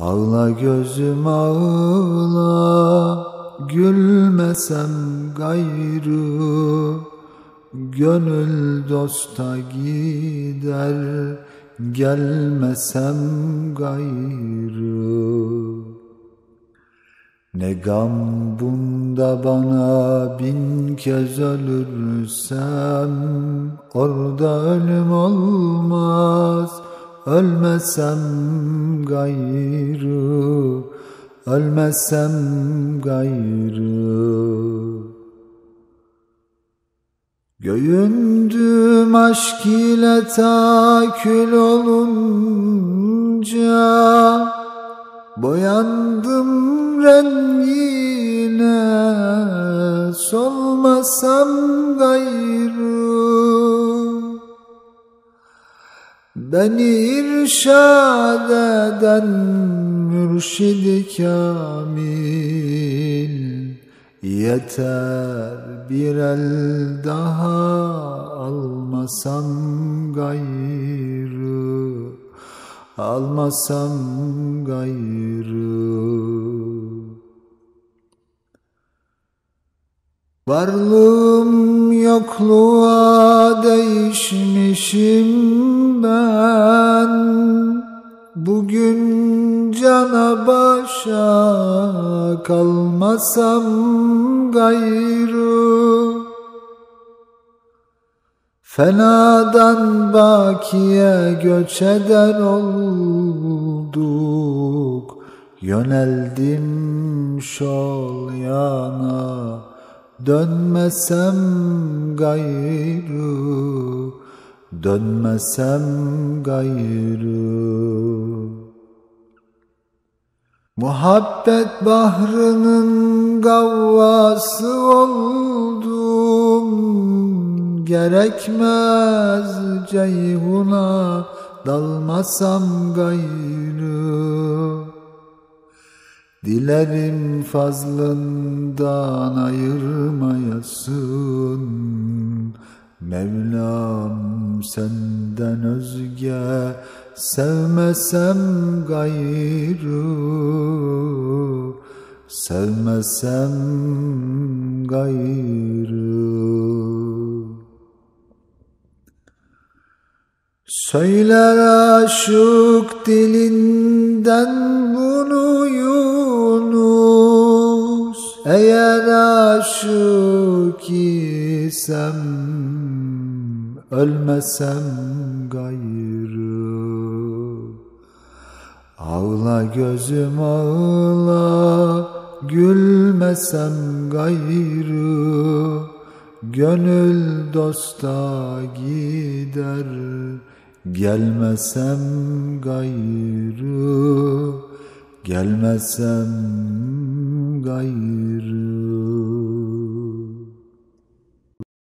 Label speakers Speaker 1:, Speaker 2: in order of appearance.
Speaker 1: Ağla gözüm ağla. Gülmesem gayrı. Gönül dosta gider. Gelmesem gayrı. Ne gam bunda bana bin kez ölürsem Orada ölüm olmaz Ölmesem gayrı Ölmesem gayrı. Göğündüm aşk ile takül olunca Boyandım rengine solmasam gayrı Beni irşad eden mürşid kamil Yeter bir el daha almasam gayrı Almasam gayrı. Varlığım yokluğa değişmişim Bugün cana başa kalmasam gayrı. Fenadan bakiye göç eder olduk. Yöneldim şol yana Dönmesem gayrı. Dönmesem gayrı Muhabbet bahrının gavvası oldum. Gerekmez ceyhuna dalmasam gayrı. Dilerim fazlından ayırmayasın. Mevlam senden özge sevmesem gayrı Sevmesem gayrı. Söyler aşık dilinden bunu Yunus Eğer aşık isem ölmesem gayrı. Ağla gözüm ağla gülmesem gayrı. Gönül dosta gider Gelmesem gayrı. Gelmesem gayrı